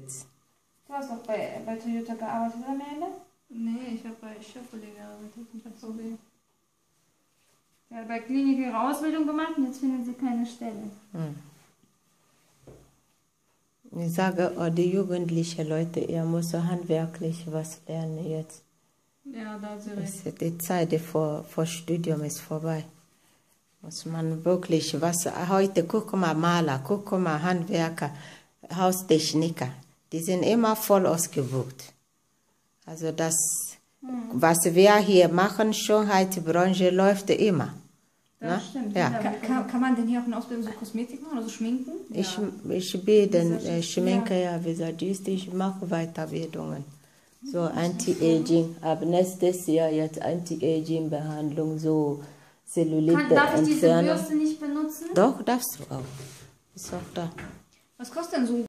Jetzt. Du hast auch bei, bei Toyota gearbeitet, oder Merle? Nee, ich habe bei Chevrolet gearbeitet und bei VW. Ja, bei Klinik ihre Ausbildung gemacht und jetzt finden sie keine Stelle. Ich sage, oh, die jugendlichen Leute, ihr müsst so handwerklich was lernen jetzt. Ja, da sie recht. Die Zeit vor, vor Studium ist vorbei. Muss man wirklich was, heute guck mal Maler, guck mal Handwerker, Haustechniker, die sind immer voll ausgebucht. Also das, was wir hier machen, Schönheitsbranche läuft immer. Das Ne? stimmt. Ja. Kann, kann, man denn hier auch eine Ausbildung so Kosmetik machen, also schminken? Ich, ich bin äh, Schminker, ja, Visagist, ich mache Weiterbildungen. So Anti-Aging, ab nächstes Jahr jetzt Anti-Aging-Behandlung, so Zellulite Kann, darf ich diese. Bürste nicht benutzen? Doch, darfst du auch. Ist auch da. Was kostet denn so